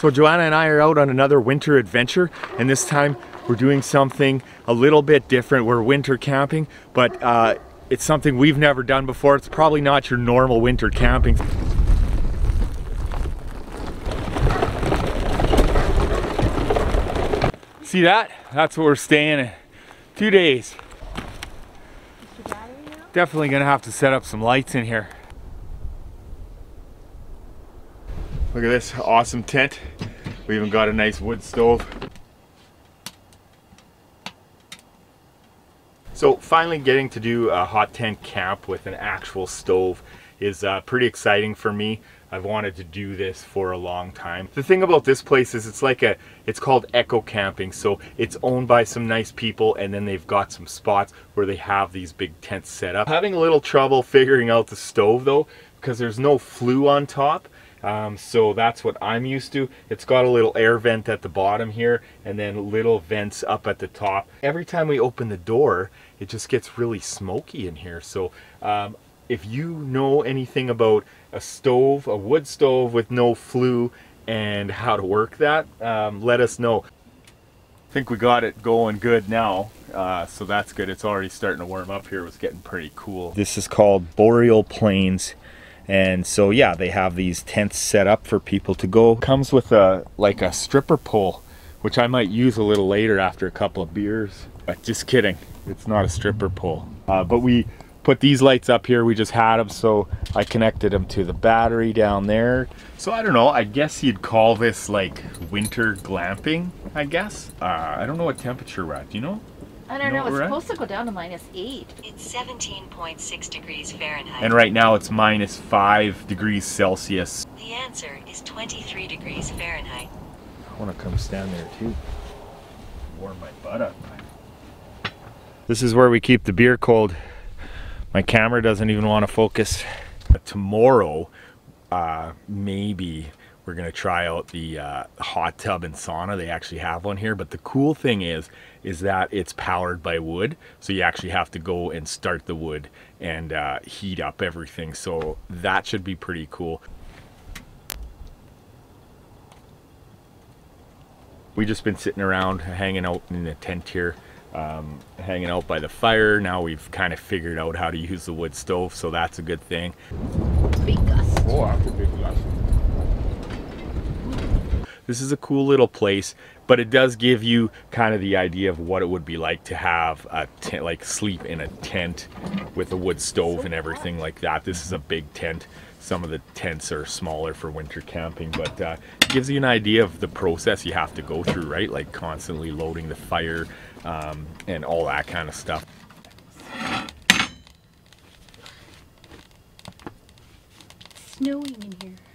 So Joanna and I are out on another winter adventure and this time we're doing something a little bit different. We're winter camping, but uh, it's something we've never done before. It's probably not your normal winter camping. See that? That's what we're staying in. Two days. Definitely gonna have to set up some lights in here. Look at this awesome tent. We even got a nice wood stove. So finally getting to do a hot tent camp with an actual stove is uh, pretty exciting for me. I've wanted to do this for a long time. The thing about this place is it's like a, it's called eco camping. So it's owned by some nice people and then they've got some spots where they have these big tents set up. Having a little trouble figuring out the stove though, because there's no flue on top. Um, so that's what I'm used to. It's got a little air vent at the bottom here and then little vents up at the top. Every time we open the door, it just gets really smoky in here. So um, if you know anything about a stove, a wood stove with no flue and how to work that, um, let us know. I think we got it going good now, uh, so that's good. It's already starting to warm up here. It was getting pretty cool. This is called Boreal Plains. And so yeah, they have these tents set up for people to go. Comes with a like a stripper pole, which I might use a little later after a couple of beers. But just kidding, it's not a stripper pole. Uh, but we put these lights up here. We just had them so I connected them to the battery down there. So I don't know. I guess you'd call this like winter glamping I guess? Uh, I don't know what temperature we're at. Do you know I don't You know know, it's we're supposed to go down to minus eight. It's 17.6 degrees Fahrenheit. and right now it's minus five degrees Celsius the answer is 23 degrees Fahrenheit. I want to come stand there too warm my butt up this is where we keep the beer cold my camera doesn't even want to focus. Tomorrow, uh, maybe we're gonna try out the uh, hot tub and sauna. They actually have one here, but the cool thing is, is that it's powered by wood. So you actually have to go and start the wood and uh, heat up everything. So that should be pretty cool. We just been sitting around, hanging out in the tent here um, hanging out by the fire. Now we've kind of figured out how to use the wood stove, so that's a good thing. Big gust. Oh, after big gust. This is a cool little place, but it does give you kind of the idea of what it would be like to have a tent, like sleep in a tent with a wood stove and everything like that. This is a big tent. Some of the tents are smaller for winter camping, but uh, it gives you an idea of the process you have to go through, right? Like constantly loading the fire um, and all that kind of stuff. Snowing in here.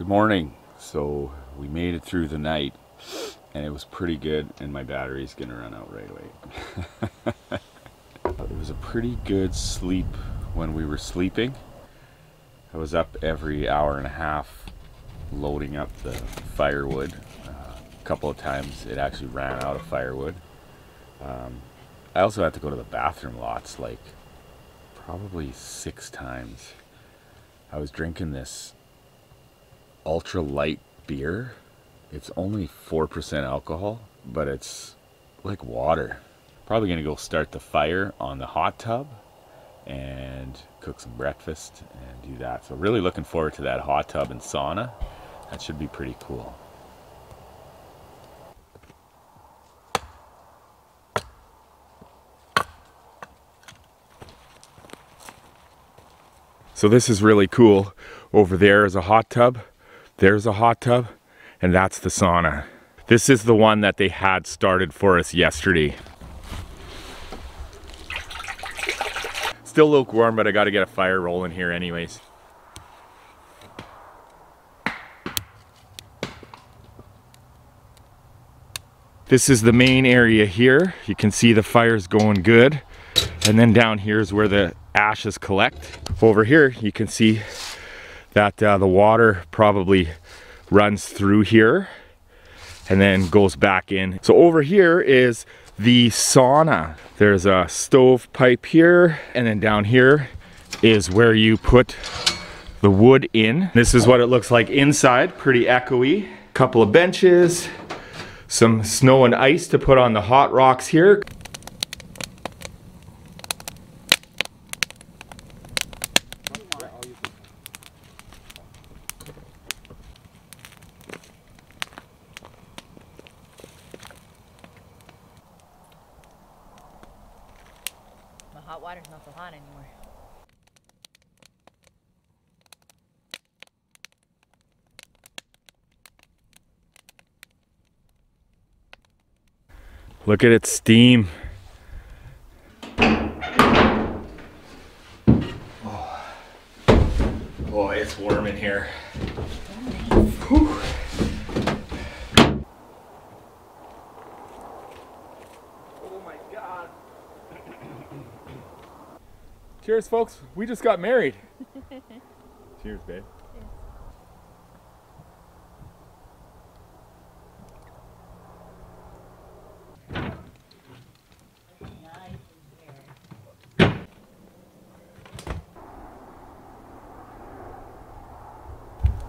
Good morning. So we made it through the night and it was pretty good and my battery's gonna run out right away. it was a pretty good sleep when we were sleeping. I was up every hour and a half loading up the firewood. Uh, a couple of times it actually ran out of firewood. Um, I also had to go to the bathroom lots like probably six times. I was drinking this ultra light beer. It's only 4% alcohol, but it's like water. Probably gonna go start the fire on the hot tub and cook some breakfast and do that. So really looking forward to that hot tub and sauna. That should be pretty cool. So this is really cool. Over there is a hot tub, there's a hot tub, and that's the sauna. This is the one that they had started for us yesterday. Still lukewarm, but I gotta get a fire rolling here anyways. This is the main area here. You can see the fire's going good. And then down here is where the ashes collect. Over here, you can see that uh, the water probably runs through here and then goes back in. So over here is the sauna. There's a stove pipe here and then down here is where you put the wood in. This is what it looks like inside, pretty echoey. Couple of benches, some snow and ice to put on the hot rocks here. Hot water's not so hot anymore. Look at it steam. Oh, it's warm in here. Whew. Oh my god. Cheers, folks. We just got married. Cheers, babe.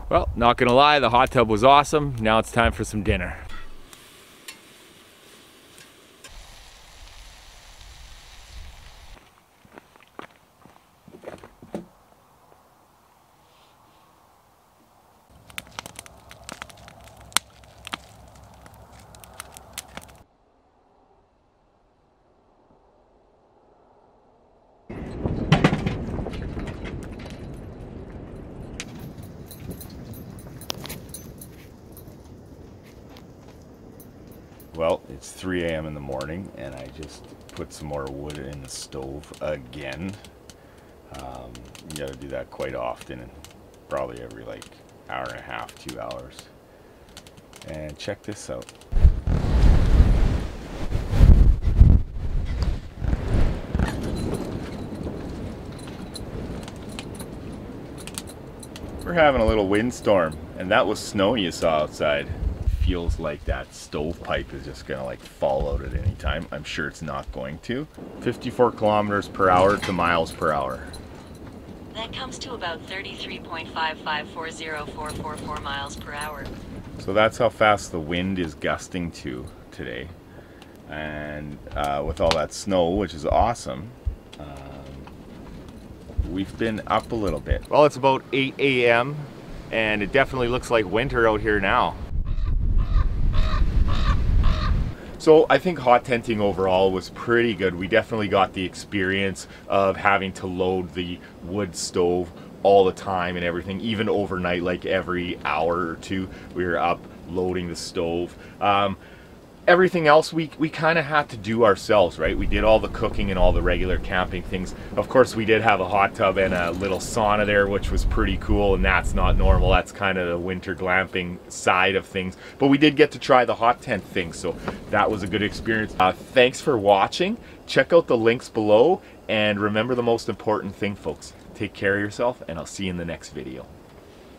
Well, not gonna lie, the hot tub was awesome. Now it's time for some dinner. Well, it's 3 a.m. in the morning, and I just put some more wood in the stove again. Um, you gotta do that quite often, and probably every like hour and a half, two hours. And check this out. We're having a little windstorm, and that was snow you saw outside. Feels like that stovepipe is just gonna like fall out at any time. I'm sure it's not going to. 54 kilometers per hour to miles per hour. That comes to about 33.5540444 miles per hour. So that's how fast the wind is gusting to today. And uh, with all that snow, which is awesome, um, we've been up a little bit. Well, it's about 8 a.m. and it definitely looks like winter out here now. So I think hot tenting overall was pretty good. We definitely got the experience of having to load the wood stove all the time and everything, even overnight, like every hour or two, we were up loading the stove. Um, everything else we, we kind of had to do ourselves, right? We did all the cooking and all the regular camping things. Of course, we did have a hot tub and a little sauna there, which was pretty cool, and that's not normal. That's kind of the winter glamping side of things. But we did get to try the hot tent thing, so that was a good experience. Uh, thanks for watching. Check out the links below, and remember the most important thing, folks. Take care of yourself, and I'll see you in the next video.